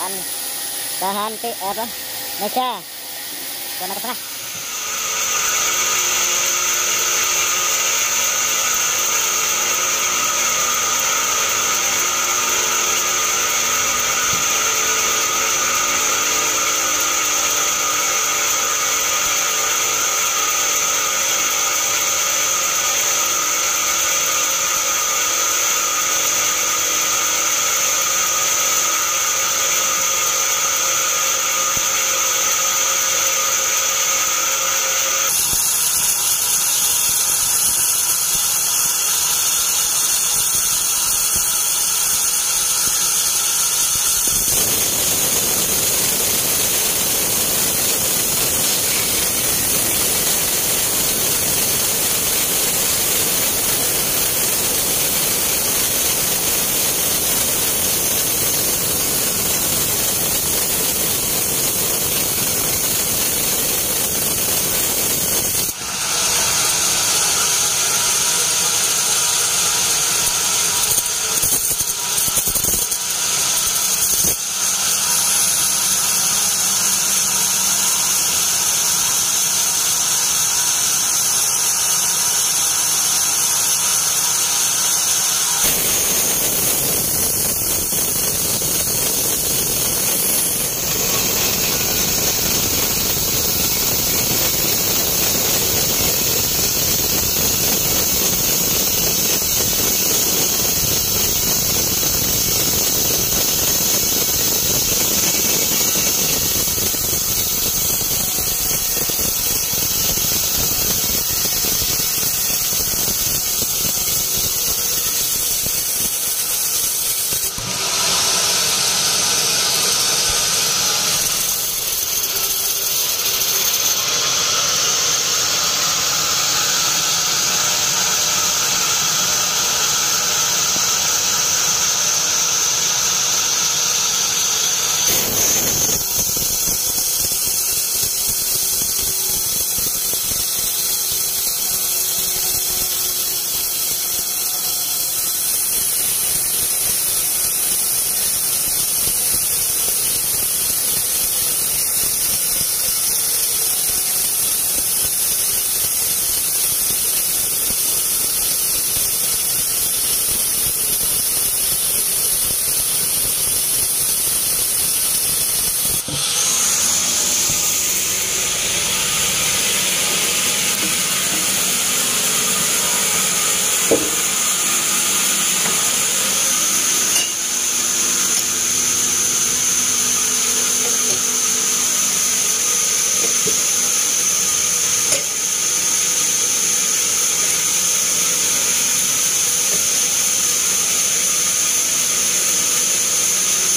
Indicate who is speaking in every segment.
Speaker 1: bahan bahan apa? Meja. Warna kertas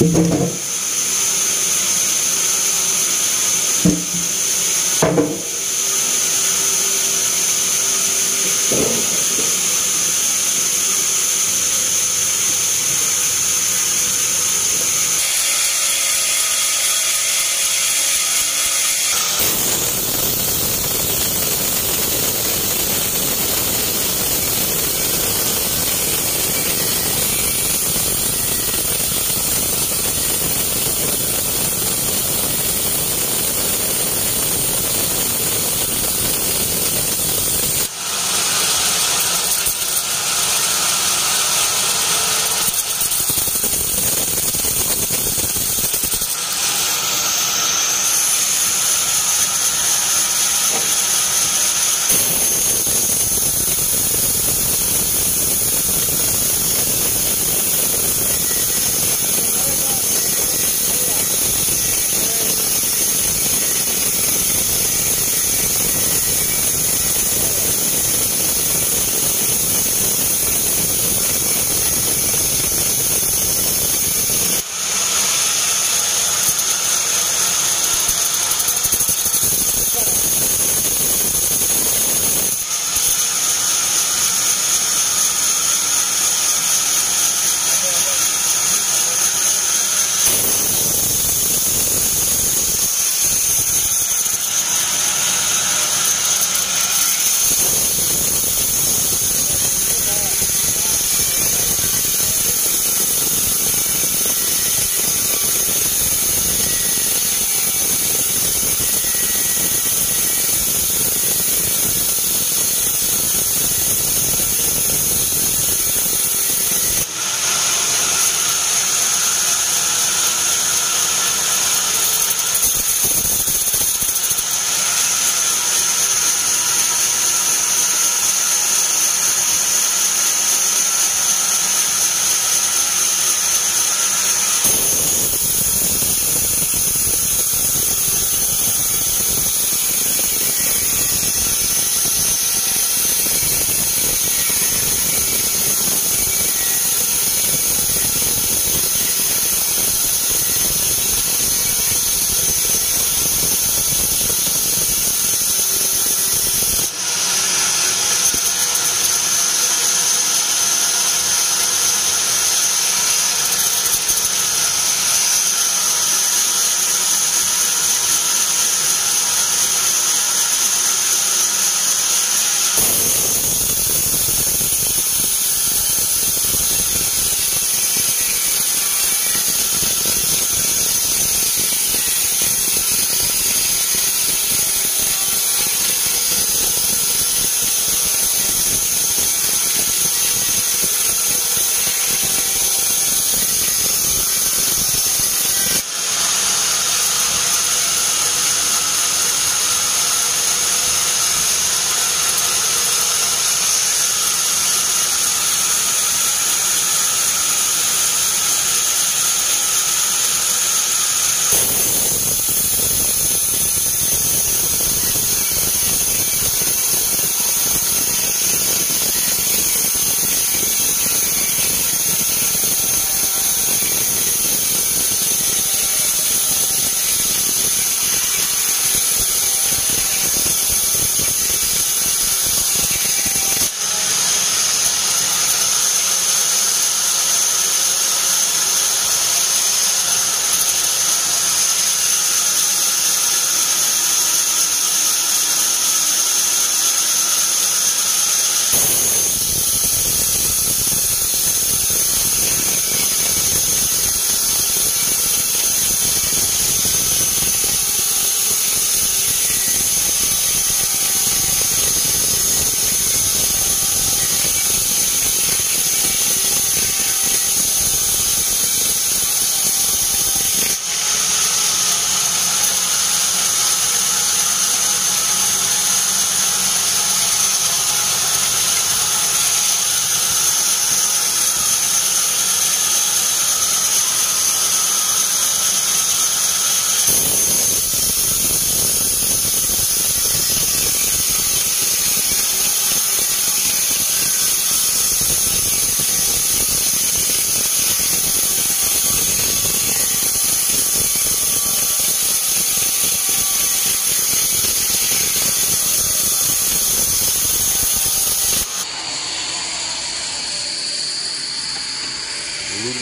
Speaker 1: Música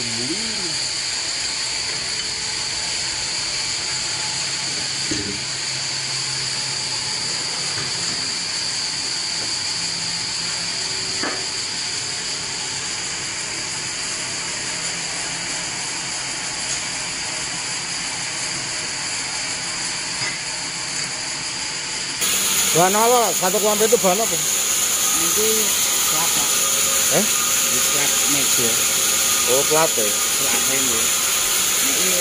Speaker 1: berbulir
Speaker 2: Bahan apa? Satu kelompok itu bahan apa?
Speaker 1: Itu kelapa.
Speaker 2: Eh?
Speaker 1: Itu meja.
Speaker 2: Oh, plate.
Speaker 1: Plat ini. Ini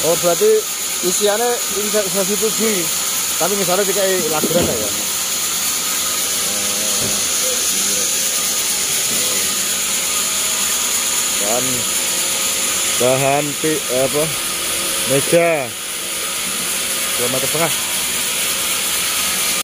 Speaker 2: Oh, berarti isiannya bisa sesi tujuh. Tapi misalnya dikai lageran ya. Bahan bahan pi, apa? Meja. Dua meter setengah.